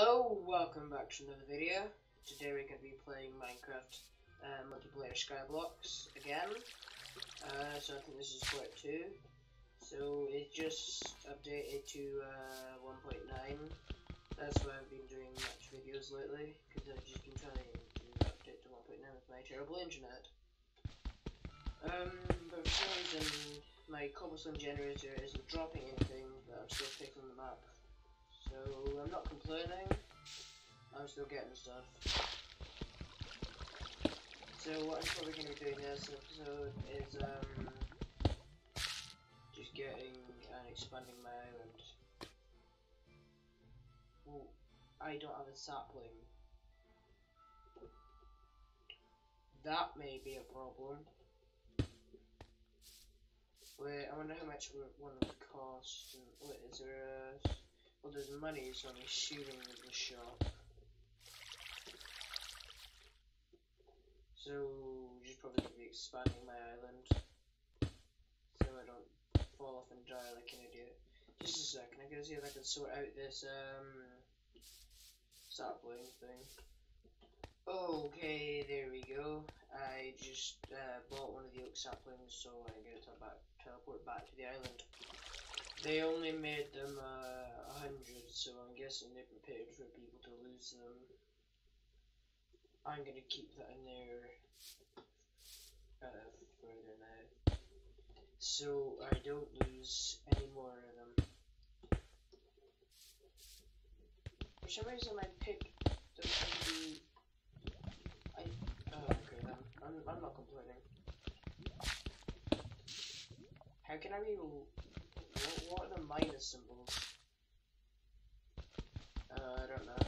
Hello, welcome back to another video. Today we're going to be playing Minecraft uh, multiplayer Skyblocks again. Uh, so I think this is part 2. So it just updated to uh, 1.9. That's why I've been doing much videos lately, because I've just been trying to update to 1.9 with my terrible internet. Um, but for some reason my cobblestone generator isn't dropping anything, So I'm not complaining. I'm still getting stuff. So what I'm probably going to be doing this episode is um, just getting and expanding my island. Ooh, I don't have a sapling. That may be a problem. Wait, I wonder how much one would cost. Wait, is there a well, there's money, so I'm assuming there's a shop. So, just probably be expanding my island. So I don't fall off and die like an idiot. Just a second, I gotta see if I can sort out this, um, sapling thing. Okay, there we go. I just uh, bought one of the oak saplings, so I get to teleport back to the island. They only made them uh, a uh, hundred, so I'm guessing they prepared for people to lose them. I'm gonna keep that in there uh, further now, so I don't lose any more of them. For some reason, I picked the I. Oh, okay then. I'm I'm not complaining. How can I be? What, are the minus symbols? Uh, I don't know.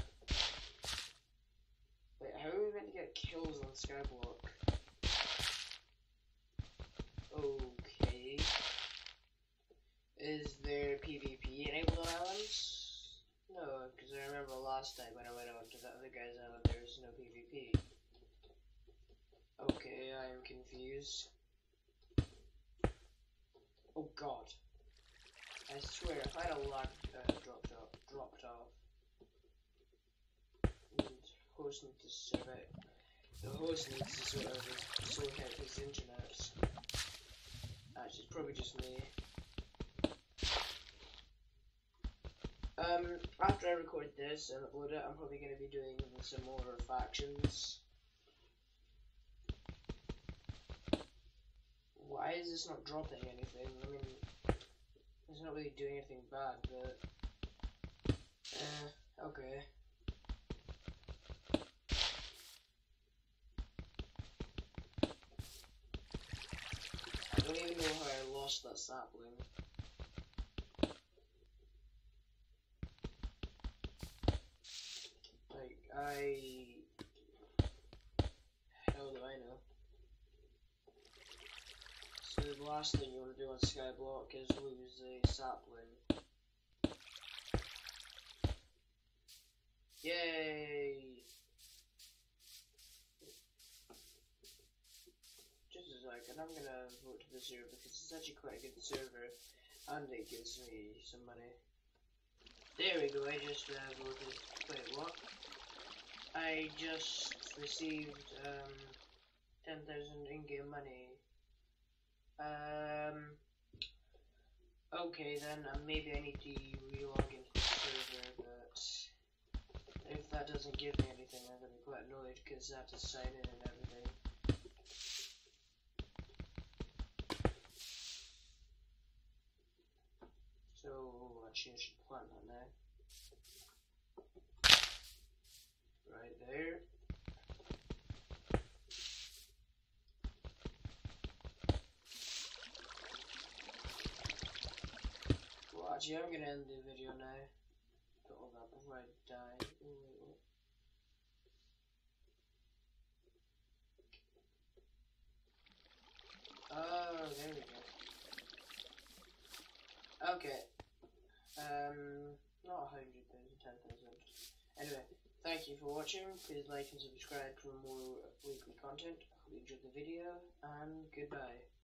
Wait, how are we meant to get kills on Skyblock? Okay. Is there PvP enabled on islands? No, because I remember last time when I went out to the other guy's island, there was no PvP. Okay, I am confused. Oh god. I swear, if I had a lot uh, dropped off, dropped off, and host needs to sort out, the host needs to sort his, sort out his internet. Actually, it's probably just me. Um, after I record this and upload it, I'm probably going to be doing some more factions. Why is this not dropping anything? I mean, not really doing anything bad, but... Uh, okay. I don't even know how I lost that sapling. Like, I... How do I know? So the last thing you want to do on Skyblock is lose a sapling. Yay! Just a second, I'm gonna vote to the server because it's actually quite a good server and it gives me some money. There we go, I just uh, voted. Wait, what? I just received um, 10,000 in-game money um. Okay then, uh, maybe I need to relog into the server, but if that doesn't give me anything, I'm gonna be quite annoyed because I have to sign in and everything. So, actually I should plant that. Right there. I'm gonna end the video now. Put all that before I die. Ooh, Oh, there we go. Okay. Um, not a hundred thousand, ten thousand. Anyway, thank you for watching. Please like and subscribe for more weekly content. I hope you enjoyed the video, and goodbye.